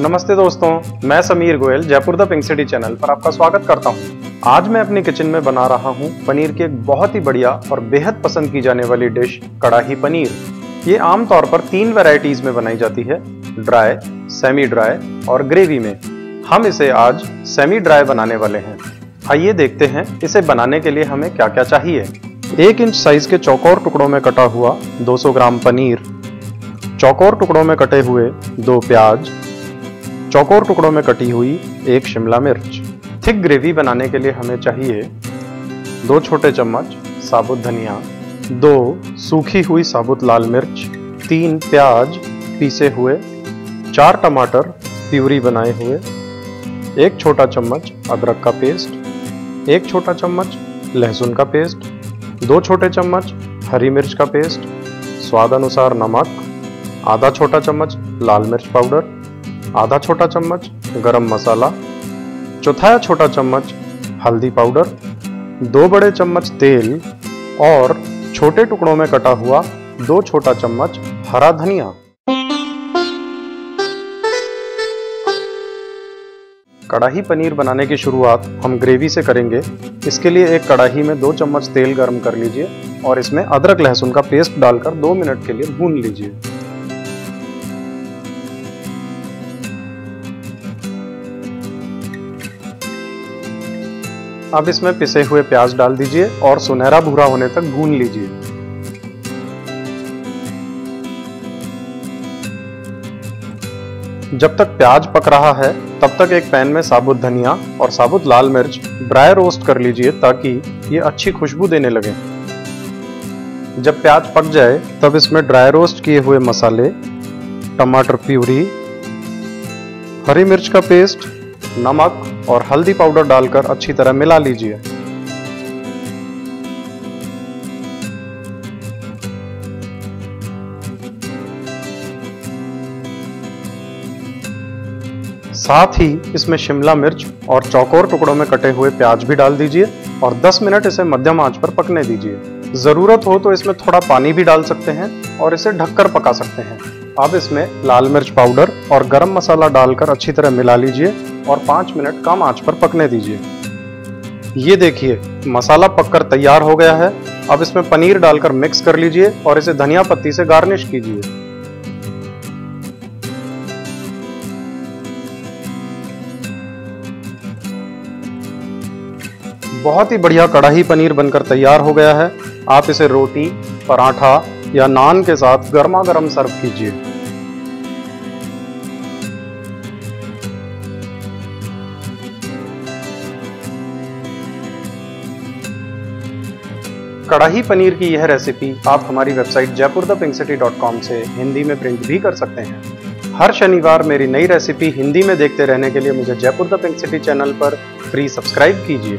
नमस्ते दोस्तों, मैं Sameer Goyal, Jaipur the Pink City channel पर आपका स्वागत करता हूँ। आज मैं अपनी किचन में बना रहा हूँ पनीर की एक बहुत ही बढ़िया और बेहद पसंद की जाने वाली डिश कड़ाही पनीर। ये आमतौर पर तीन वेराइटीज में बनाई जाती है ड्राई सेमी ड्राई और ग्रेवी में। हम इसे आज सेमी ड्राई बनाने वाले हैं। आइए देखते हैं, इसे बनाने के लिए हमें क्या क्या चाहिए। एक इंच साइज़ के चौकोर टुकड़ों में कटा हुआ 200 ग्राम पनीर। चौकोर टुकड़ों में कटे हुए दो प्याज चौकोर टुकड़ों में कटी हुई एक शिमला मिर्च। थिक ग्रेवी बनाने के लिए हमें चाहिए दो छोटे चम्मच साबुत धनिया, दो सूखी हुई साबुत लाल मिर्च, तीन प्याज पीसे हुए, चार टमाटर प्यूरी बनाए हुए, एक छोटा चम्मच अदरक का पेस्ट, एक छोटा चम्मच लहसुन का पेस्ट, दो छोटे चम्मच हरी मिर्च का पेस्ट, स्वाद अनुसार नमक, आधा छोटा चम्मच लाल मिर्च पाउडर आधा छोटा चम्मच गरम मसाला, चौथाया छोटा चम्मच हल्दी पाउडर, दो बड़े चम्मच तेल और छोटे टुकड़ों में कटा हुआ दो छोटा चम्मच हरा धनिया। कढ़ाही पनीर बनाने की शुरुआत हम ग्रेवी से करेंगे। इसके लिए एक कढ़ाई में दो चम्मच तेल गर्म कर लीजिए और इसमें अदरक लहसुन का पेस्ट डालकर दो मिनट के लिए भून लीजिए। अब इसमें पिसे हुए प्याज डाल दीजिए और सुनहरा भूरा होने तक भून लीजिए। जब तक प्याज पक रहा है, तब तक एक पैन में साबुत धनिया और साबुत लाल मिर्च ड्राई रोस्ट कर लीजिए ताकि ये अच्छी खुशबू देने लगे। जब प्याज पक जाए, तब इसमें ड्राई रोस्ट किए हुए मसाले, टमाटर प्यूरी, हरी मिर्च का पेस्ट, नमक और हल्दी पाउडर डालकर अच्छी तरह मिला लीजिए। साथ ही इसमें शिमला मिर्च और चौकोर टुकड़ों में कटे हुए प्याज भी डाल दीजिए और 10 मिनट इसे मध्यम आँच पर पकने दीजिए। ज़रूरत हो तो इसमें थोड़ा पानी भी डाल सकते हैं और इसे ढककर पका सकते हैं। अब इसमें लाल मिर्च पाउडर और गरम मसाला डालकर अच्छी तरह मिला लीजिए। और पाँच मिनट कम आँच पर पकने दीजिए। ये देखिए, मसाला पककर तैयार हो गया है। अब इसमें पनीर डालकर मिक्स कर लीजिए और इसे धनिया पत्ती से गार्निश कीजिए। बहुत ही बढ़िया कढ़ाई पनीर बनकर तैयार हो गया है। आप इसे रोटी, पराठा या नान के साथ गर्मा गर्म सर्व कीजिए। कढ़ाही पनीर की यह रेसिपी आप हमारी website Jaipur the Pink City dot com से हिंदी में प्रिंट भी कर सकते हैं। हर शनिवार मेरी नई रेसिपी हिंदी में देखते रहने के लिए मुझे Jaipur the Pink City channel पर फ्री सब्सक्राइब कीजिए।